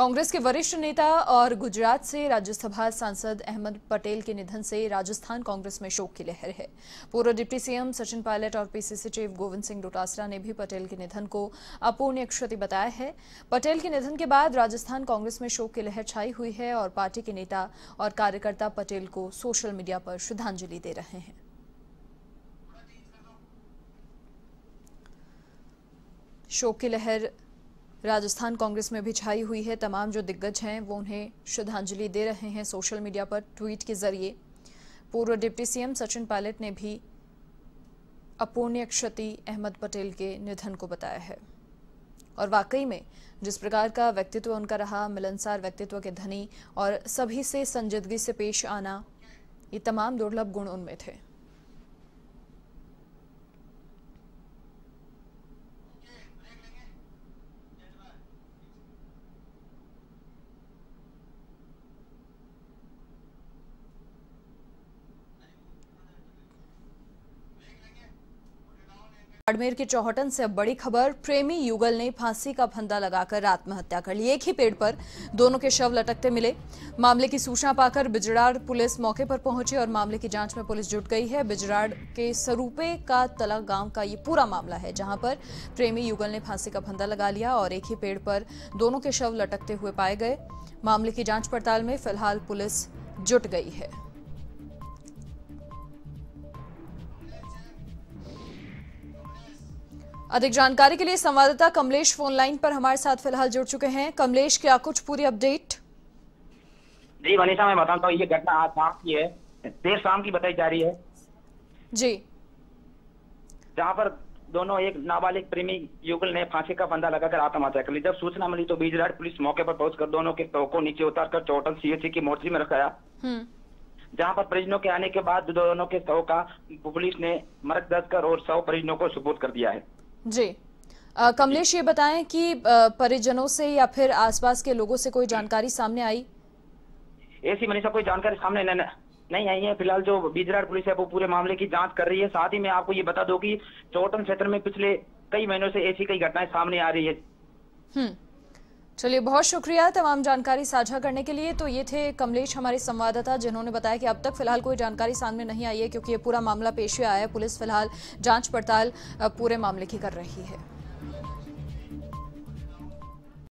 कांग्रेस के वरिष्ठ नेता और गुजरात से राज्यसभा सांसद अहमद पटेल के निधन से राजस्थान कांग्रेस में शोक की लहर है। पूर्व डिप्टी सीएम सचिन पायलट और पीसीसी चीफ गोविंद सिंह डोटासरा ने भी पटेल के निधन को अपूर्णीय क्षति बताया है। पटेल के निधन के बाद राजस्थान कांग्रेस में शोक की लहर छाई हुई है और पार्टी के नेता और कार्यकर्ता पटेल को सोशल मीडिया पर श्रद्धांजलि दे रहे हैं। शोक की लहर राजस्थान कांग्रेस में भी छाई हुई है। तमाम जो दिग्गज हैं, वो उन्हें श्रद्धांजलि दे रहे हैं सोशल मीडिया पर ट्वीट के ज़रिए। पूर्व डिप्टी सीएम सचिन पायलट ने भी अपूर्णीय क्षति अहमद पटेल के निधन को बताया है। और वाकई में, जिस प्रकार का व्यक्तित्व उनका रहा, मिलनसार व्यक्तित्व के धनी और सभी से संजीदगी से पेश आना, ये तमाम दुर्लभ गुण उनमें थे। बाड़मेर के चौहटन से अब बड़ी खबर, प्रेमी युगल ने फांसी का फंदा लगाकर आत्महत्या कर ली। एक ही पेड़ पर दोनों के शव लटकते मिले। मामले की सूचना पाकर बिजराड़ पुलिस मौके पर पहुँची और मामले की जाँच में पुलिस जुट गई है। बिजराड़ के सरूपे का तला गाँव का ये पूरा मामला है, जहाँ पर प्रेमी युगल ने फांसी का फंदा लगा लिया और एक ही पेड़ पर दोनों के शव लटकते हुए पाए गए। मामले की जाँच पड़ताल में फ़िलहाल पुलिस जुट गई है। अधिक जानकारी के लिए संवाददाता कमलेश फ़ोन लाइन पर हमारे साथ फ़िलहाल जुड़ चुके हैं। कमलेश क्या कुछ पूरी अपडेट जी मनीषा मैं बताता हूँ ये घटना आज शाम की है। देर शाम की बताई जा रही है। जी। जहाँ पर दोनों एक नाबालिग प्रेमी युगल ने फांसी का फंदा लगाकर आत्महत्या कर ली। जब सूचना मिली तो बीजराट पुलिस मौके पर पहुंचकर दोनों के शव को नीचे उतारकर चौटल सीएचसी की मोर्ची में रखाया हम्म। जहाँ पर परिजनों के आने के बाद दोनों के शव का पुलिस ने मरक दर्ज कर और शव परिजनों को सुपुर्द कर दिया है। जी। कमलेश ये बताएँ कि परिजनों से या फिर आसपास के लोगों से कोई जानकारी सामने आई? ऐसी मनीषा कोई जानकारी सामने न, नहीं आई है। फ़िलहाल जो बीजराट पुलिस है वो पूरे मामले की जाँच कर रही है। साथ ही मैं आपको ये बता दूँ कि चौटन क्षेत्र में पिछले कई महीनों से ऐसी कई घटनाएँ सामने आ रही है। हम्म। चलिए, बहुत शुक्रिया तमाम जानकारी साझा करने के लिए। तो ये थे कमलेश, हमारे संवाददाता, जिन्होंने बताया कि अब तक फ़िलहाल कोई जानकारी सामने नहीं आई है, क्योंकि ये पूरा मामला पेश आया है। पुलिस फ़िलहाल जाँच पड़ताल पूरे मामले की कर रही है।